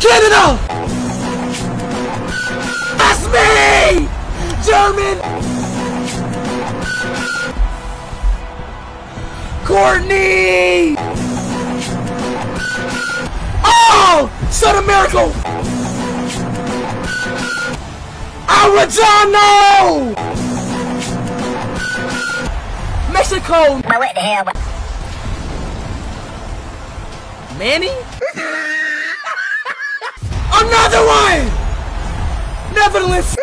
Canada! That's me! German! Courtney! Oh! South America! Arellano! Mexico! what the hell? Manny? Another one! Netherlands!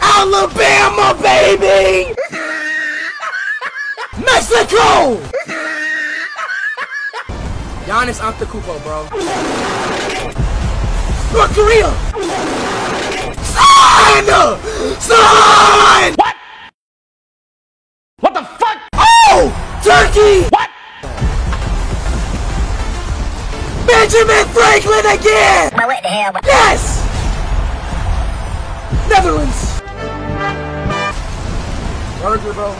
Alabama, baby! Mexico! Giannis Antetokounmpo, bro. North Korea! Son! Son! What? What the fuck? Oh! Turkey! What? Benjamin Franklin again! what the hell? Yes! Netherlands! Burger, bro.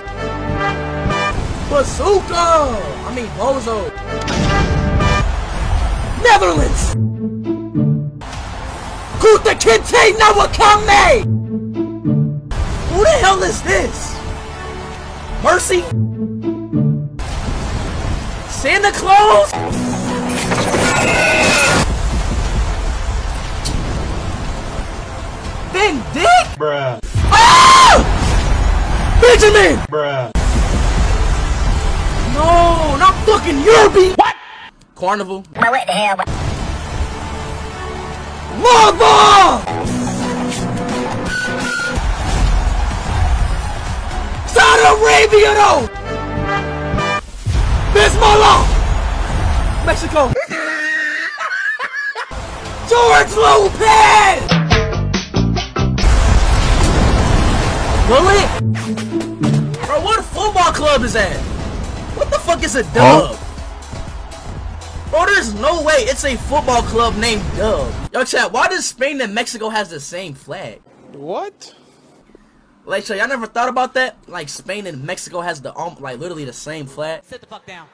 Bazooka! I mean, Bozo. Netherlands! Kuta Kinte Nawakame! Who the hell is this? Mercy? Santa Claus? Then Dick? Bruh. Ah! Benjamin! Bruh. No, not fucking Yerby! What? Carnival. what the hell? Lava! Saudi Arabia though! Bismillah! Mexico! George Lopez! Bullet? Bro, what football club is that? What the fuck is a dub? Bro, there's no way it's a football club named Dub. Yo, chat, why does Spain and Mexico has the same flag? What? Like, so y'all never thought about that? Like, Spain and Mexico has the, um, like, literally the same flag? Sit the fuck down.